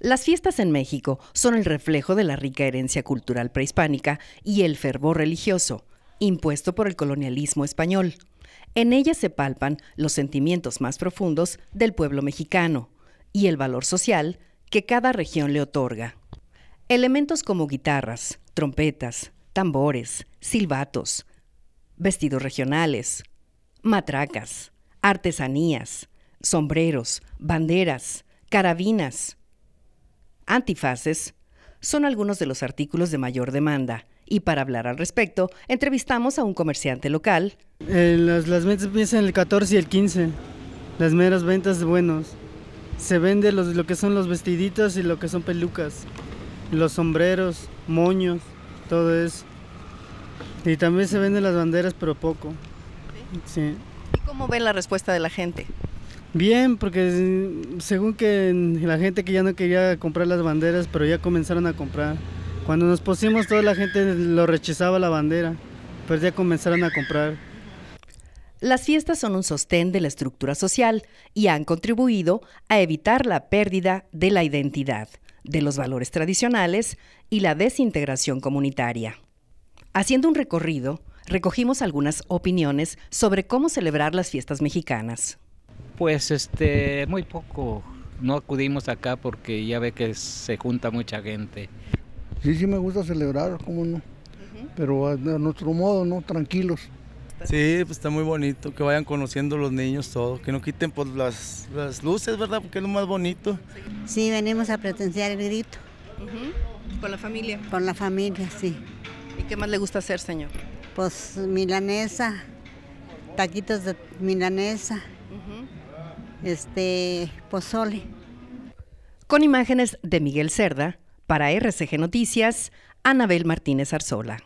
Las fiestas en México son el reflejo de la rica herencia cultural prehispánica y el fervor religioso, impuesto por el colonialismo español. En ellas se palpan los sentimientos más profundos del pueblo mexicano y el valor social que cada región le otorga. Elementos como guitarras, trompetas, tambores, silbatos, vestidos regionales, matracas, artesanías, sombreros, banderas, carabinas, antifaces, son algunos de los artículos de mayor demanda. Y para hablar al respecto, entrevistamos a un comerciante local. Eh, las, las, ventas empiezan el 14 y el 15, las meras ventas buenos. Se vende los, lo que son los vestiditos y lo que son pelucas, los sombreros, moños, todo eso. Y también se venden las banderas, pero poco. Sí. ¿Y cómo ven la respuesta de la gente? Bien, porque según que la gente que ya no quería comprar las banderas, pero ya comenzaron a comprar. Cuando nos pusimos toda la gente lo rechazaba la bandera, pero ya comenzaron a comprar. Las fiestas son un sostén de la estructura social y han contribuido a evitar la pérdida de la identidad, de los valores tradicionales y la desintegración comunitaria. Haciendo un recorrido, recogimos algunas opiniones sobre cómo celebrar las fiestas mexicanas. Pues este, muy poco. No acudimos acá porque ya ve que se junta mucha gente. Sí, sí me gusta celebrar, cómo no. Pero a, nuestro modo, ¿no? Tranquilos. Sí, pues está muy bonito, que vayan conociendo los niños todo, que no quiten pues, las, las luces, ¿verdad? Porque es lo más bonito. Sí, venimos a presenciar el grito. ¿Con la familia? Con la familia, sí. ¿Y qué más le gusta hacer, señor? Pues milanesa, taquitos de milanesa este pozole. Con imágenes de Miguel Cerda, para RCG Noticias, Anabel Martínez Arzola.